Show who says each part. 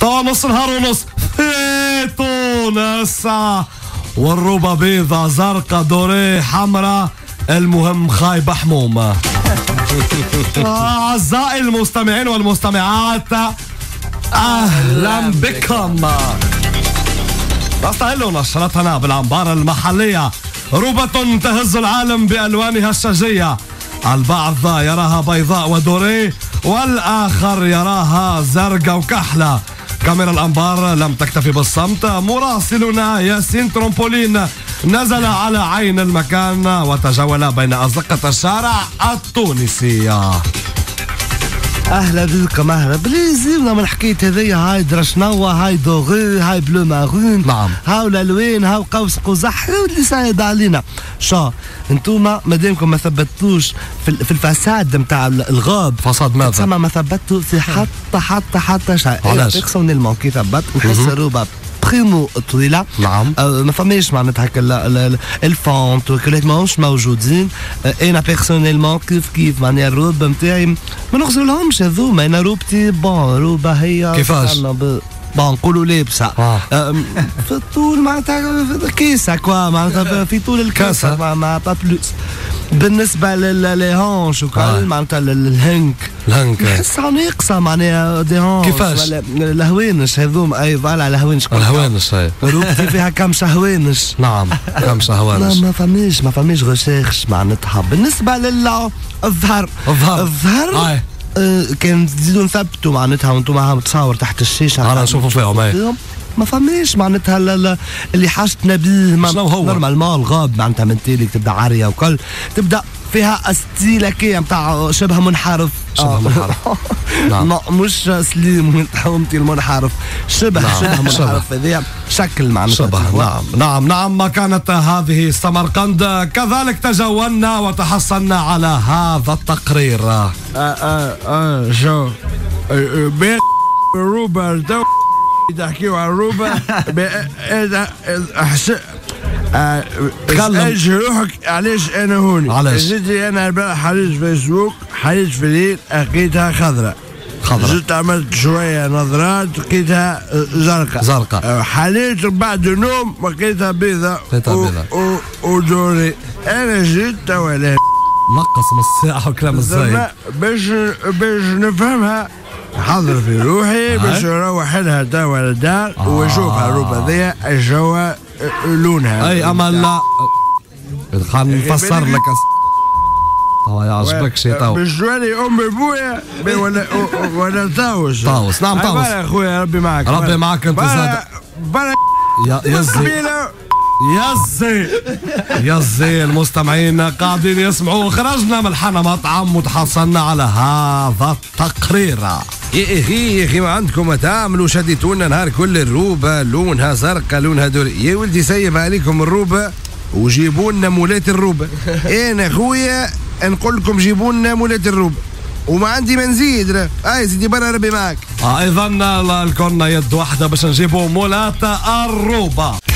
Speaker 1: طبعا نص نهار ونص في تونس والروبة بيضة زرقاء دوري حمراء. المهم خايبة حمومة أعزائي المستمعين والمستمعات أهلا بكم. نستهل نشرتنا بالأنبار المحلية. روبة تهز العالم بألوانها الشجية. البعض يراها بيضاء ودوري والآخر يراها زرقاء وكحلة. كاميرا الأنبار لم تكتفي بالصمت. مراسلنا ياسين ترومبولين نزل على عين المكان وتجول بين أزقة الشارع التونسية.
Speaker 2: أهلا بكم أهلا بليزينا من حكايه هذيا هاي درشنوا هاي دوغي هاي بلو مارون
Speaker 1: نعم.
Speaker 2: هاو الالوان هاو قوس قزح اللي سايد علينا. شا انتوما مادامكم ما ثبتوش في, في الفساد نتاع الغاب.
Speaker 1: فساد ماذا؟
Speaker 2: تسمى ما ثبتوا في حتى حتى حتى شيء.
Speaker 1: علاش؟
Speaker 2: بيرسونيلمون كي ثبت نحس الروبه بريمو طويلة.
Speaker 1: نعم.
Speaker 2: آه، ما فماش معناتها هكا ال- ال- ال- الفونت وكلات ماهمش موجودين أنا بيرسونيلمون كيف كيف معناها الروب نتاعي ما نغسلهمش هذوما أنا روبتي بون روبه هي
Speaker 1: كيفاش؟
Speaker 2: بون نقولوا لابسة.
Speaker 1: آه.
Speaker 2: في الطول معناتها كيسة كوا معناتها في طول الكاسه ما با بلوس بالنسبة للهونش
Speaker 1: آه.
Speaker 2: وكل معناتها للهنك.
Speaker 1: الهنك.
Speaker 2: نحسها ناقصه معناها دي هونش
Speaker 1: كيفاش؟
Speaker 2: الهوانش هذوما أي فوالا الهوانش
Speaker 1: الهوانش هاي
Speaker 2: روبتي فيها كم شهوانش
Speaker 1: نعم كم شهوانش
Speaker 2: ما فماش ما فماش غشاش معناتها. بالنسبة للظهر
Speaker 1: الظهر.
Speaker 2: الظهر.
Speaker 1: آه.
Speaker 2: آه، كان تزيدوا نثبتوا معناتها وأنتم عم تصور تحت الشاشه
Speaker 1: أنا نشوفوا فيهم،.
Speaker 2: ما فماش معناتها اللي حاجتنا بيه ما-
Speaker 1: شنو هو؟
Speaker 2: normalement la robe معناتها من تالي تبدأ عارية وكل. تبدأ فيها style هكايا نتاع شبه منحرف.
Speaker 1: شبه
Speaker 2: آه.
Speaker 1: منحرف. نعم.
Speaker 2: مش سليم حومتي المنحرف. شبه
Speaker 1: نعم،
Speaker 2: شبه. منحرف هذايا شكل معناتها.
Speaker 1: شبه. نعم. نعم. نعم. ما كانت هذه سمرقند. كذلك تجولنا وتحصلنا على هذا التقرير.
Speaker 3: آه آه آه شو؟ بين تحكيو على روبا احسن
Speaker 1: تكلم.
Speaker 3: اسألش روحك علاش أنا هوني
Speaker 1: علاش؟
Speaker 3: زدي أنا حريت فيسبوك حريت في الليل لقيتها خضراء
Speaker 1: خضراء.
Speaker 3: زدت عملت شوية نظرات لقيتها زرقاء
Speaker 1: زرقاء.
Speaker 3: آه، حليت بعد النوم لقيتها بيضاء
Speaker 1: لقيتها بيضاء.
Speaker 3: ودوري أنا جيت توا
Speaker 1: نقص من الساعة وكلام الزايد
Speaker 3: باش باش نفهمها حضر في روحي باش نروح لها توا للدار ونشوفها الروبة ذي إيش هو لونها.
Speaker 1: أي أما لا. خلينا نفسر لك هو يعجبك شيء تو
Speaker 3: باش تولي امي بويا بي ولا ولا طاوس
Speaker 1: طاوس، نعم، طاوس.
Speaker 3: يا أخويا ربي معك.
Speaker 1: ربي. معك
Speaker 3: بلا-
Speaker 1: زاد.
Speaker 3: بلا
Speaker 1: يا يزي يزي يزي المستمعين قاعدين يسمعوا. خرجنا من الحنا مطعم وتحصلنا على هذا التقرير.
Speaker 4: يا أخي يا أخي ما عندكم ما تعملوا شديتوا لنا نهار كل الروبة لونها زرقاء لونها دوري يا ولدي سيب عليكم الروبة وجيبوا لنا مولات الروبة. أنا خويا نقول لكم جيبوا لنا مولات الروبة. وما عندي ما نزيد راه. هاي سيدي برا ربي معك
Speaker 1: أيضا الكون يد واحدة باش نجيبوا مولات الروبة.